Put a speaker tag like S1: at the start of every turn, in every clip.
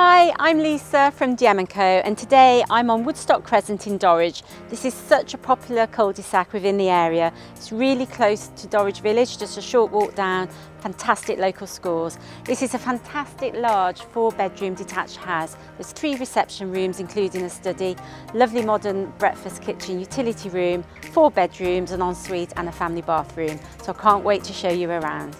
S1: Hi, I'm Lisa from DM & Co and today I'm on Woodstock Crescent in Dorridge. This is such a popular cul-de-sac within the area. It's really close to Dorridge Village, just a short walk down, fantastic local schools. This is a fantastic large four bedroom detached house. There's three reception rooms including a study, lovely modern breakfast kitchen, utility room, four bedrooms, an ensuite and a family bathroom. So I can't wait to show you around.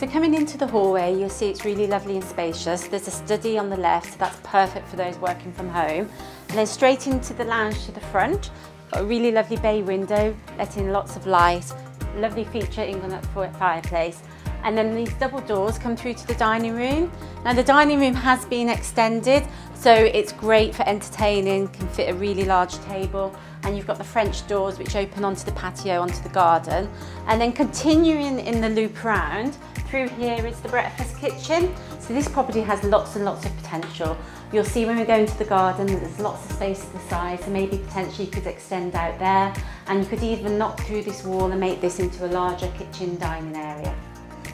S1: So coming into the hallway, you'll see it's really lovely and spacious. There's a study on the left, so that's perfect for those working from home. And then straight into the lounge to the front, got a really lovely bay window, letting lots of light, lovely feature inglenook fireplace. And then these double doors come through to the dining room. Now the dining room has been extended, so it's great for entertaining, can fit a really large table. And you've got the French doors which open onto the patio, onto the garden. And then continuing in the loop round, through here is the breakfast kitchen. So this property has lots and lots of potential. You'll see when we go into the garden that there's lots of space to the side, so maybe potentially you could extend out there and you could even knock through this wall and make this into a larger kitchen dining area.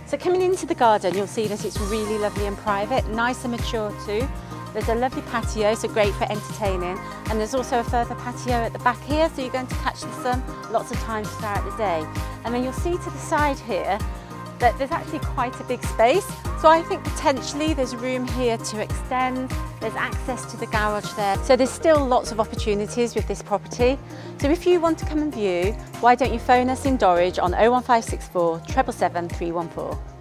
S1: So coming into the garden you'll see that it's really lovely and private, nice and mature too. There's a lovely patio, so great for entertaining. And there's also a further patio at the back here, so you're going to catch the sun lots of times throughout the day. And then you'll see to the side here, that there's actually quite a big space. So I think potentially there's room here to extend. There's access to the garage there. So there's still lots of opportunities with this property. So if you want to come and view, why don't you phone us in Dorridge on 01564 777 314.